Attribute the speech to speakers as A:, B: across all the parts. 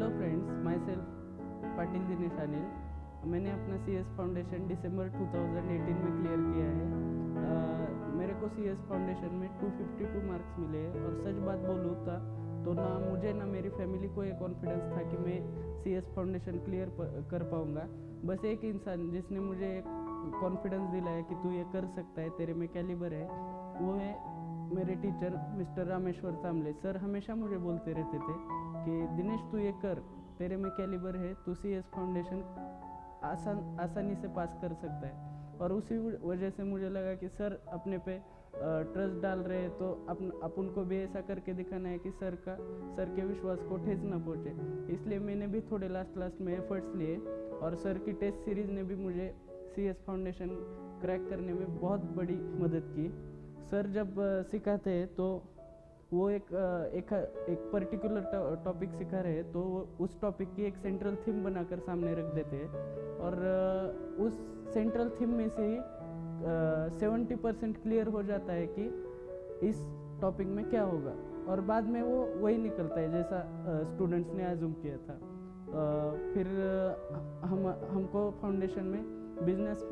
A: Hello friends my self Patil Dinesh Anil मैंने अपना C S foundation दिसंबर 2018 में clear किया है। आ, मेरे को सी एस फाउंडेशन में 252 मार्क्स मिले हैं और सच बात बोलूँ था तो, तो ना मुझे ना मेरी फैमिली को ये कॉन्फिडेंस था कि मैं सी एस फाउंडेशन क्लियर कर पाऊँगा। बस एक इंसान जिसने मुझे कॉन्फिडेंस दिलाया कि तू ये कर सकता है तेरे में कैलिबर है वो है मेरे teacher mister Rameshwar Tamle sir हमेशा मुझे बोलते रहते थे कि, दिनेश, तू ये कर, तेरे में कैलिबर है, तू सी एस फाउंडेशन आसान, आसानी से पास कर सकता है। और उसी वजह से मुझे लगा कि सर अपने पे ट्रस्ट डाल रहे हैं तो अपन अपन को भी ऐसा करके दिखाना है कि सर का सर के विश्वास को ठेस ना पहुँचे। इसलिए मैंने भी थोड़े लास्ट लास्ट में एफर्ट्स लिए और सर की टेस्ट सीरीज़ ने भी मुझे सी एस फाउंडेशन क्रैक करने में बहुत बड़ी मदद की। सर जब सिखाते हैं तो वो एक एक एक पर्टिकुलर टॉपिक सिखा रहे हैं तो उस टॉपिक की एक सेंट्रल थीम बनाकर सामने रख देते हैं। और उस सेंट्रल थीम में से ही सेवेंटी परसेंट क्लियर हो जाता है कि इस टॉपिक में क्या होगा। और बाद में वो वही निकलता है, जैसा स्टूडेंट्स ने आजूम किया था। फिर हम, हमको फाउंडेशन में बिज़नेस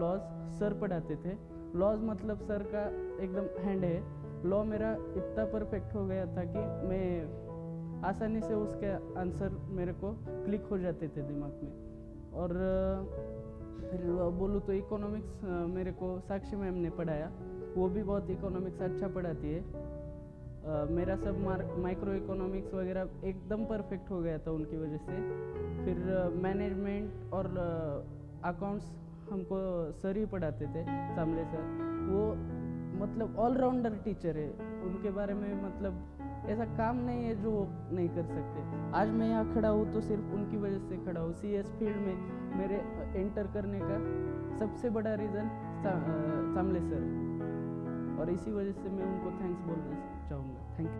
A: लॉज सर पढ़ाते थे। लॉज मतलब सर का एकदम हैंड है। लॉ मेरा इतना परफेक्ट हो गया था कि मैं आसानी से उसके आंसर मेरे को क्लिक हो जाते थे दिमाग में। और फिर बोलूँ तो इकोनॉमिक्स मेरे को साक्षी मैम ने पढ़ाया। वो भी बहुत इकोनॉमिक्स अच्छा पढ़ाती है। अ, मेरा सब माइक्रो इकोनॉमिक्स वगैरह एकदम परफेक्ट हो गया था उनकी वजह से। फिर मैनेजमेंट और अकाउंट्स हमको सर ही पढ़ाते थे सामले सर वो मतलब ऑलराउंडर टीचर है। उनके बारे में मतलब ऐसा काम नहीं है जो वो नहीं कर सकते। आज मैं यहाँ खड़ा हूँ तो सिर्फ़ उनकी वजह से खड़ा हूँ। सी एस फ़ील्ड में मेरे एंटर करने का सबसे बड़ा रीज़न सामले सर। और इसी वजह से मैं उनको थैंक्स बोलना चाहूँगा। थैंक